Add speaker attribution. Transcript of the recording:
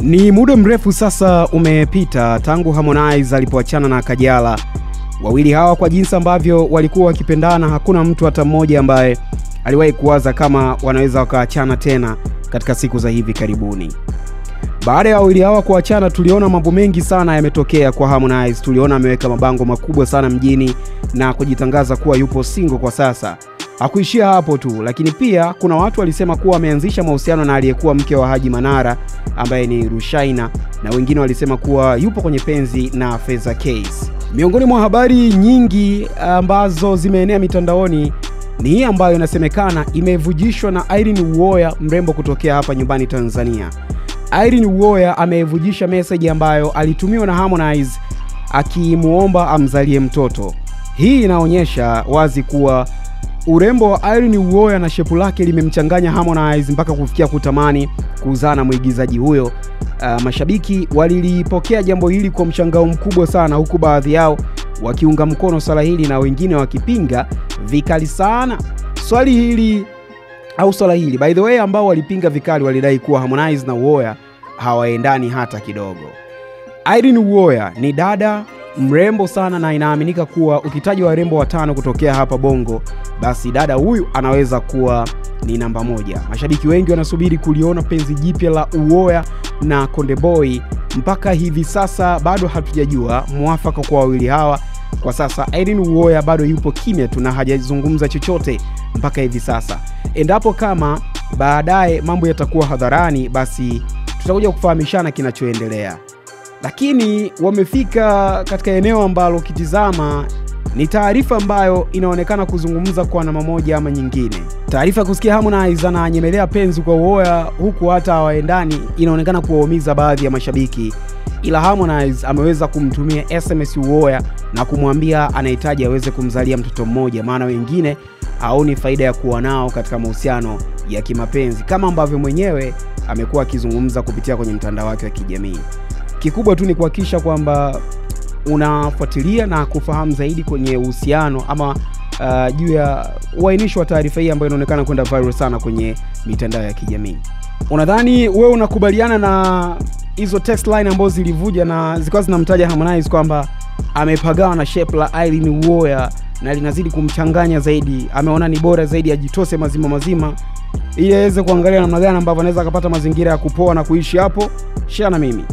Speaker 1: Ni muda mrefu sasa umepita tangu Harmonize alipoachana na Kajala. Wawili hawa kwa jinsi ambavyo walikuwa wakipendana, hakuna mtu hata mmoja ambaye aliwahi kuwaza kama wanaweza wakaachana tena katika siku za hivi karibuni. Baada ya wawili hawa kuachana, tuliona mambo mengi sana yametokea kwa Harmonize. Tuliona ameweka mabango makubwa sana mjini na kujitangaza kuwa yupo single kwa sasa. Hakuishia hapo tu, lakini pia kuna watu walisema kuwa ameanzisha mahusiano na aliyekuwa mke wa Haji Manara ambaye ni Rushaina, na wengine walisema kuwa yupo kwenye penzi na Feza Case. Miongoni mwa habari nyingi ambazo zimeenea mitandaoni ni hii ambayo inasemekana imevujishwa na Irene Uwoya, mrembo kutokea hapa nyumbani Tanzania. Irene Uwoya amevujisha meseji ambayo alitumiwa na Harmonize akimuomba amzalie mtoto. Hii inaonyesha wazi kuwa urembo wa Irene Uwoya na shepu lake limemchanganya Harmonize mpaka kufikia kutamani kuzaa na mwigizaji huyo. Uh, mashabiki walilipokea jambo hili kwa mshangao mkubwa sana, huku baadhi yao wakiunga mkono swala hili na wengine wakipinga vikali sana swali hili au swala hili. By the way, ambao walipinga vikali walidai kuwa Harmonize na Uwoya hawaendani hata kidogo. Irene Uwoya ni dada mrembo sana na inaaminika kuwa ukitaja warembo watano kutokea hapa Bongo, basi dada huyu anaweza kuwa ni namba moja. Mashabiki wengi wanasubiri kuliona penzi jipya la uoya na Konde Boy. Mpaka hivi sasa bado hatujajua mwafaka kwa wawili hawa. Kwa sasa Irene Uwoya bado yupo kimya tu na hajazungumza chochote mpaka hivi sasa. Endapo kama baadaye mambo yatakuwa hadharani, basi tutakuja kufahamishana kinachoendelea lakini wamefika katika eneo ambalo ukitizama ni taarifa ambayo inaonekana kuzungumza kwa namna moja ama nyingine. Taarifa kusikia Harmonize ananyemelea penzi kwa uoya, huku hata hawaendani inaonekana kuwaumiza baadhi ya mashabiki, ila Harmonize ameweza kumtumia SMS Uwoya na kumwambia anahitaji aweze kumzalia mtoto mmoja, maana wengine haoni faida ya kuwa nao katika mahusiano ya kimapenzi, kama ambavyo mwenyewe amekuwa akizungumza kupitia kwenye mtandao wake wa kijamii. Kikubwa tu ni kuhakikisha kwamba unafuatilia na kufahamu zaidi kwenye uhusiano ama uh, juu ya uainisho wa taarifa hii ambayo inaonekana kwenda viral sana kwenye mitandao ya kijamii. Unadhani wewe unakubaliana na hizo text line ambazo zilivuja na zikawa zinamtaja Harmonize kwamba amepagawa na shape la Irene Uwoya na linazidi kumchanganya zaidi, ameona ni bora zaidi ajitose mazima mazima ili aweze kuangalia namna gani ambavyo anaweza akapata mazingira ya kupoa na kuishi hapo? Share na mimi.